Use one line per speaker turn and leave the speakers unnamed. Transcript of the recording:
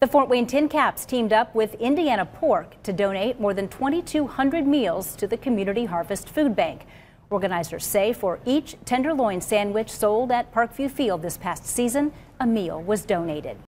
The Fort Wayne TinCaps teamed up with Indiana Pork to donate more than 2,200 meals to the Community Harvest Food Bank. Organizers say for each tenderloin sandwich sold at Parkview Field this past season, a meal was donated.